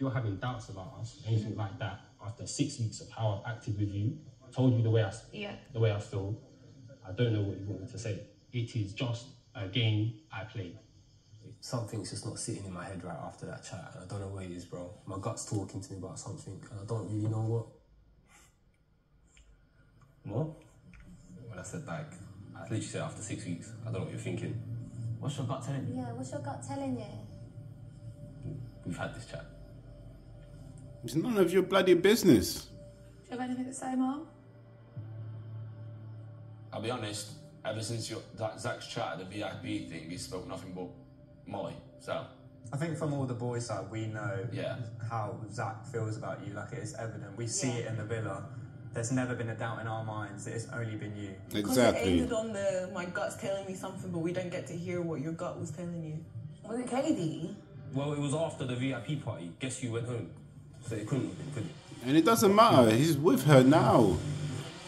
if you're having doubts about us, anything like that, after six weeks of how I've acted with you, told you the way I, s- Yeah. the way I feel, I don't know what you want me to say. It is just a game I played. Something's just not sitting in my head right after that chat. and I don't know what it is, bro. My gut's talking to me about something, and I don't really know what. What? When I said like, I literally said after six weeks. I don't know what you're thinking. What's your gut telling you? Yeah, what's your gut telling you? We've had this chat. It's none of your bloody business. Do you have anything to say, Mom? I'll be honest, ever since your, that Zach's chat at the VIP thing, he spoke nothing but Molly. So, I think from all the boys' side, we know Yeah. how Zach feels about you. Like it is evident. We see it in the villa. There's never been a doubt in our minds. That it's only been you. Exactly. Because it ended on the my gut's telling me something, but we don't get to hear what your gut was telling you. Was it Katie? Well, it was after the VIP party. Guess you went home. So it couldn't have been, could it? And it doesn't matter. He's with her now.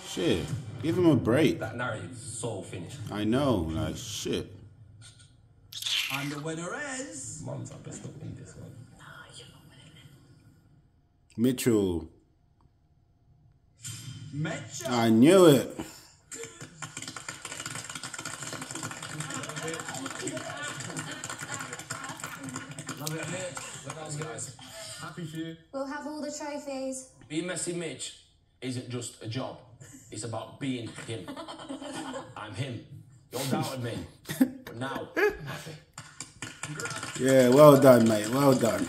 Shit. Give him a break. That narrative's so finished. I know. Like, shit. And the winner is. Mums, I best not win this one. Nah, you're not winning it. Mitchell. Mitchell. I knew it. love it, mate. Look at us, guys. Happy for you. We'll have all the trophies. Being Messi Mitch isn't just a job. It's about being him. I'm him. You all doubted me. But now, I'm happy. Yeah, well done, mate. Well done.